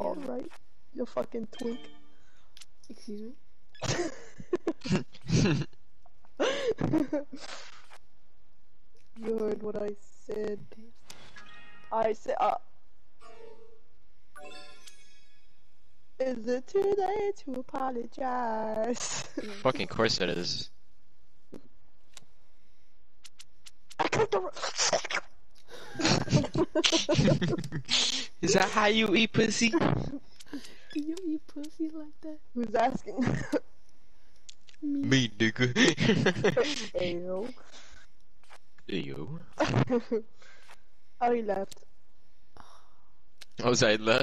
alright? You fucking twink. Excuse me? you heard what I said. I said, uh, Is it too late to apologize? Fucking course it is. I clicked the. is that how you eat pussy? Do you eat pussy like that? Who's asking? Me. Me, nigga. Ew. Ew. oh, he left. I was I left.